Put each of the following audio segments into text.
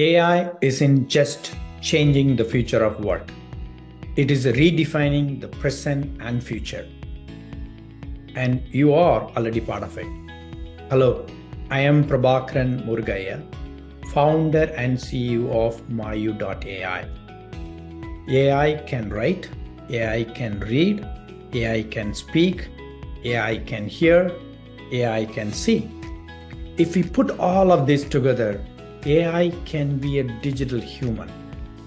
AI isn't just changing the future of work, it is redefining the present and future. And you are already part of it. Hello, I am Prabakaran Murugaiah, founder and CEO of Mayu.ai. AI can write, AI can read, AI can speak, AI can hear, AI can see. If we put all of this together, AI can be a digital human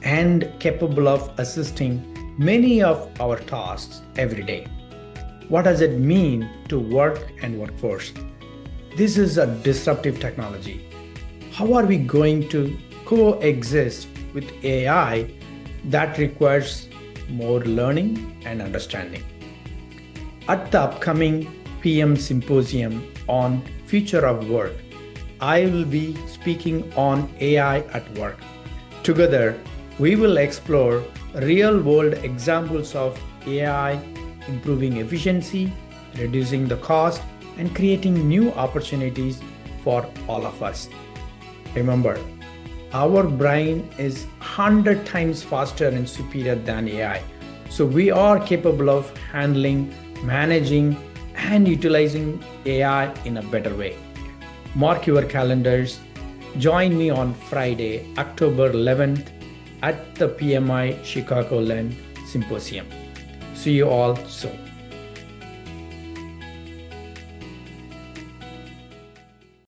and capable of assisting many of our tasks every day. What does it mean to work and workforce? This is a disruptive technology. How are we going to coexist with AI that requires more learning and understanding? At the upcoming PM Symposium on Future of Work, I will be speaking on AI at work. Together, we will explore real world examples of AI improving efficiency, reducing the cost, and creating new opportunities for all of us. Remember, our brain is 100 times faster and superior than AI. So we are capable of handling, managing, and utilizing AI in a better way. Mark your calendars. Join me on Friday, October 11th at the PMI Chicagoland Symposium. See you all soon.